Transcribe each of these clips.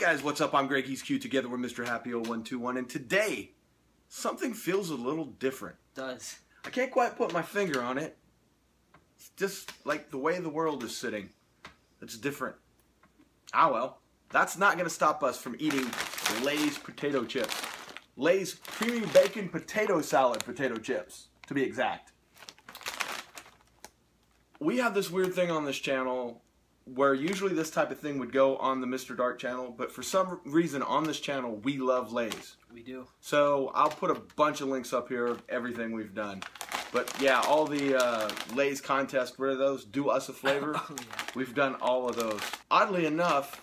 guys, what's up? I'm Greg He's Q together with Mr. Happy 0121 and today something feels a little different. Does. I can't quite put my finger on it. It's just like the way the world is sitting. It's different. Ah well, that's not going to stop us from eating Lay's potato chips. Lay's creamy bacon potato salad potato chips, to be exact. We have this weird thing on this channel where usually this type of thing would go on the Mr. Dark channel, but for some reason on this channel we love Lay's. We do. So I'll put a bunch of links up here of everything we've done. But yeah, all the uh, Lay's contest, what are those? Do us a flavor. Oh, yeah. We've done all of those. Oddly enough,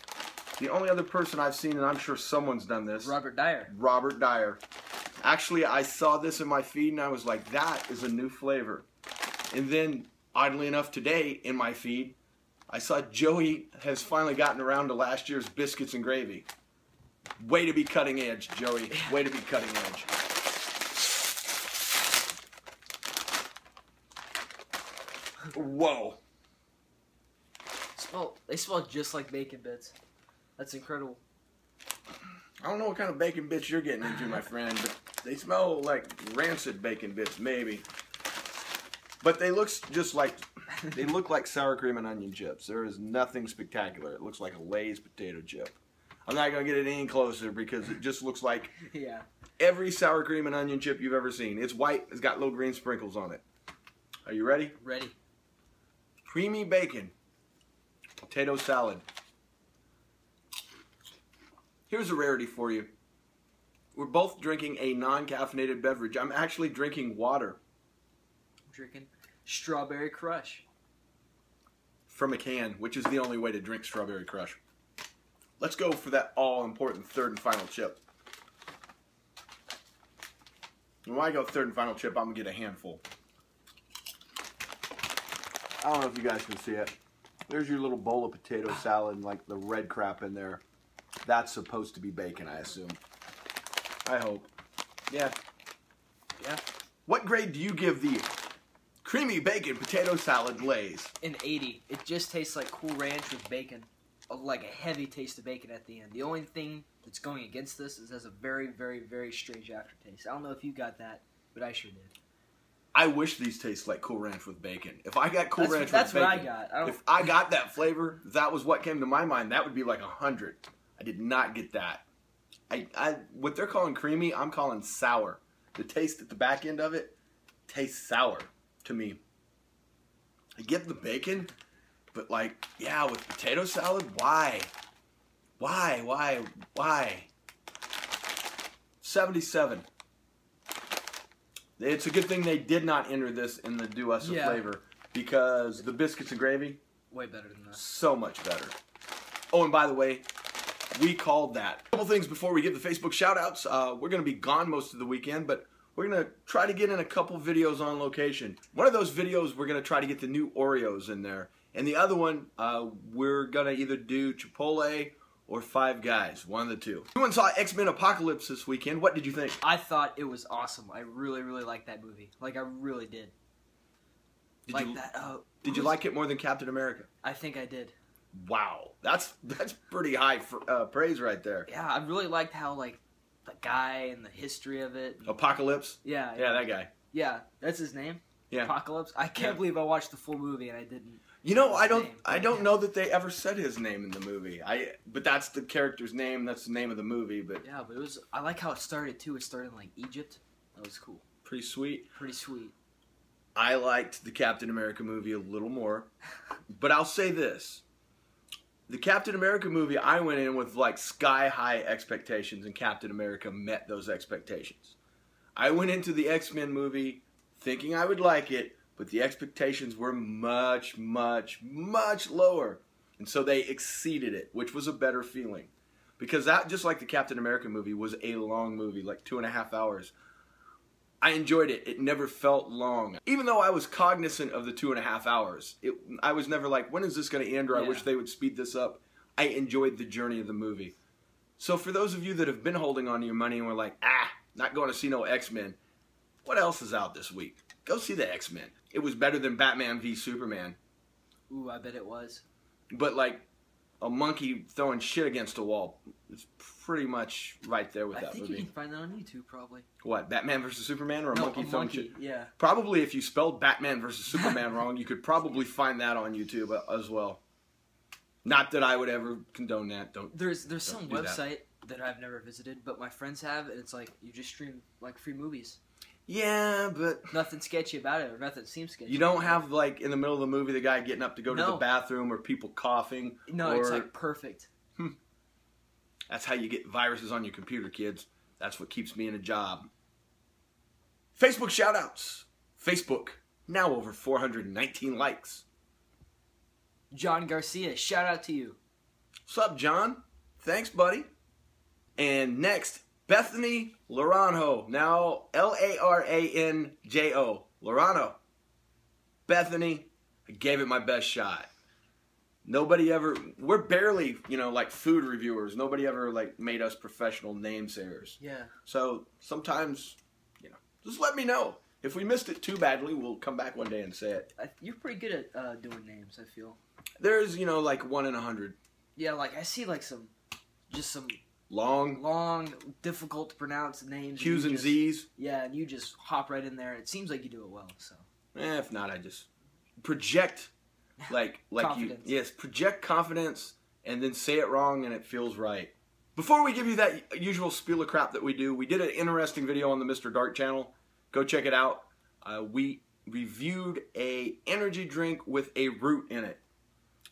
the only other person I've seen, and I'm sure someone's done this, Robert Dyer. Robert Dyer. Actually, I saw this in my feed and I was like, that is a new flavor. And then, oddly enough, today in my feed, I saw Joey has finally gotten around to last year's biscuits and gravy. Way to be cutting edge, Joey. Way to be cutting edge. Whoa. Smell. They smell just like bacon bits. That's incredible. I don't know what kind of bacon bits you're getting into, my friend, but they smell like rancid bacon bits, maybe. But they look just like they look like sour cream and onion chips. There is nothing spectacular. It looks like a Lay's potato chip. I'm not gonna get it any closer because it just looks like yeah. every sour cream and onion chip you've ever seen. It's white. It's got little green sprinkles on it. Are you ready? Ready. Creamy bacon, potato salad. Here's a rarity for you. We're both drinking a non-caffeinated beverage. I'm actually drinking water drinking strawberry crush. from a can, which is the only way to drink Strawberry Crush. Let's go for that all-important third and final chip. And when I go third and final chip, I'm gonna get a handful. I don't know if you guys can see it. There's your little bowl of potato salad and like the red crap in there. That's supposed to be bacon, I assume. I hope. Yeah. Yeah. What grade do you give the creamy bacon potato salad glaze. An 80. It just tastes like Cool Ranch with bacon. Like a heavy taste of bacon at the end. The only thing that's going against this is it has a very, very, very strange aftertaste. I don't know if you got that, but I sure did. I wish these taste like Cool Ranch with bacon. If I got Cool That's- Ranch that's with what I bacon, got. I if I got that flavor, that was what came to my mind, that would be like a hundred. I did not get that. I, I, what they're calling creamy, I'm calling sour. The taste at the back end of it tastes sour to me. I get the bacon, but like, yeah, with potato salad, why? Why? Why? Why? 77. It's a good thing they did not enter this in the do us a Yeah. flavor because the biscuits and gravy Way better than that. so much better. Oh, and by the way, we called that. A couple things before we give the Facebook shout outs. Uh, we're going to be gone most of the weekend, but we're going to try to get in a couple videos on location. One of those videos, we're going to try to get the new Oreos in there. And the other one, uh, we're going to either do Chipotle or Five Guys, one of the two. You and saw X Men Apocalypse this weekend. What did you think? I thought it was awesome. I really, really liked that movie. Like, I really did. Did you like you, that. Uh, Did you like it more than Captain America? I think I did. Wow, that's that's pretty high for, uh, praise right there. Yeah, I really liked how like the guy and the history of it. Apocalypse. Yeah, Yeah, that guy. yeah, that's his name. Yeah. Apocalypse. I can't Yeah. believe I watched the full movie and I didn't. You know, I don't, name. I don't know that they ever said his name in the movie. I, but that's the character's name. That's the name of the movie. But Yeah, but it was. I like how it started too. It started in like Egypt. That was cool. pretty sweet. Pretty sweet. I liked the Captain America movie a little more. But I'll say this: the Captain America movie, I went in with like sky high expectations, and Captain America met those expectations. I went into the X Men movie thinking I would like it, but the expectations were much, much, much lower. And so they exceeded it, which was a better feeling. Because that, just like the Captain America movie, was a long movie, like two and a half hours. I enjoyed it. It never felt long. Even though I was cognizant of the two and a half hours, it, I was never like, when is this going to end, or I Yeah. wish they would speed this up. I enjoyed the journey of the movie. So for those of you that have been holding on to your money and were like, ah, not going to see no X-Men, what else is out this week? Go see the X-Men. It was better than Batman v Superman. Ooh, I bet it was. But like a monkey throwing shit against a wall, pretty much right there with I that think movie. you can find that on YouTube probably. What Batman versus Superman or a no, monkey a film? monkey. Yeah. Probably if you spelled Batman versus Superman wrong, you could probably find that on YouTube uh, as well. Not that I would ever condone that. Don't. There's there's Don't some do that. website that. I've never visited, but my friends have, and it's like you just stream like free movies. Yeah, but Nothing sketchy about it, or nothing seems sketchy. you don't have like in the middle of the movie the guy getting up to go to the bathroom or people coughing. No, or it's like perfect. That's how you get viruses on your computer, kids. That's what keeps me in a job. Facebook shoutouts. Facebook now over 419 likes. John Garcia, shout out to you. What's up, John? Thanks, buddy. And next, Bethany Laranjo. Now L A R A N J O. Laranjo. Bethany, I gave it my best shot. Nobody ever, we're barely, you know, like food reviewers. Nobody ever, like, made us professional namesayers. Yeah. So sometimes, you know, just let me know. If we missed it too badly, we'll come back one day and say it. I, you're pretty good at uh, doing names. I feel. There's, you know, like one in a hundred. Yeah, like I see like some, just some Long long, difficult to pronounce names. Q's you and just- Z's. Yeah, and you just hop right in there. It seems like you do it well. So Eh, if not, I just project like like Confidence. you yes, project confidence and then say it wrong and it feels right. Before we give you that usual spiel of crap that we do, we did an interesting video on the Mr. Dark channel. Go check it out. Uh, we reviewed a energy drink with a root in it.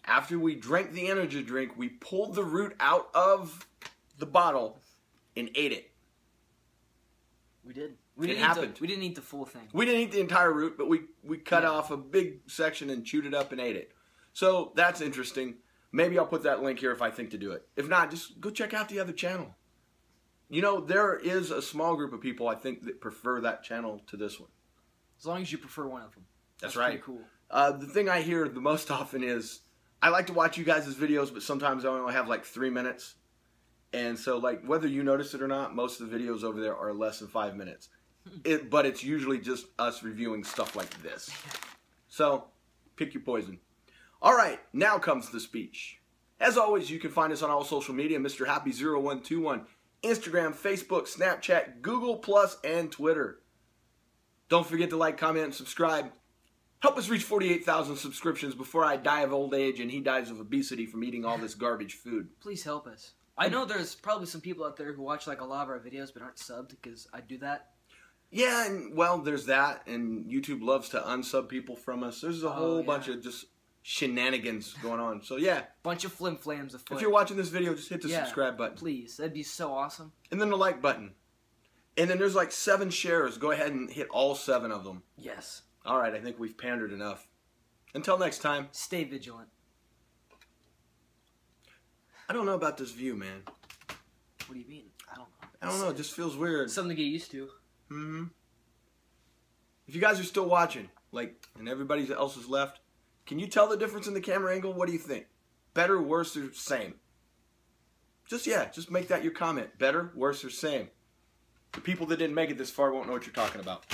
After we drank the energy drink, we pulled the root out of the bottle and ate it. we did. We It didn't happened. Eat the, we didn't eat the full thing. We didn't eat the entire root, but we, we cut Yeah. off a big section and chewed it up and ate it. So that's interesting. Maybe I'll put that link here if I think to do it. If not, just go check out the other channel. You know, there is a small group of people I think that prefer that channel to this one. As long as you prefer one of them. That's, pretty right. Cool. Uh, the thing I hear the most often is I like to watch you guys' videos, but sometimes I only have like three minutes. And so, like, whether you notice it or not, most of the videos over there are less than five minutes. It, but it's usually just us reviewing stuff like this. So, pick your poison. All right, now comes the speech. As always, you can find us on all social media, Mr. Happy0121, Instagram, Facebook, Snapchat, Google Plus, and Twitter. Don't forget to like, comment, and subscribe. Help us reach 48,000 subscriptions before I die of old age and he dies of obesity from eating all this garbage food. Please help us. I know there's probably some people out there who watch like a lot of our videos but aren't subbed because I do that. Yeah, and well, there's that, and YouTube loves to unsub people from us. There's a Oh, whole yeah. bunch of just shenanigans going on. So yeah, Bunch of flim flams afoot. if you're watching this video, just hit the Yeah. subscribe button Please, that'd be so awesome. and then the like button. And then there's like seven shares. Go ahead and hit all seven of them. Yes. All right, I think we've pandered enough. Until next time, Stay vigilant. I don't know about this view, man. What do you mean? I don't know. I don't know. It just feels weird. Something to get used to. Hmm If you guys are still watching, like, and everybody else is left, can you tell the difference in the camera angle? What do you think? Better, worse, or same? Just yeah, just make that your comment. Better, worse, or same. The people that didn't make it this far won't know what you're talking about.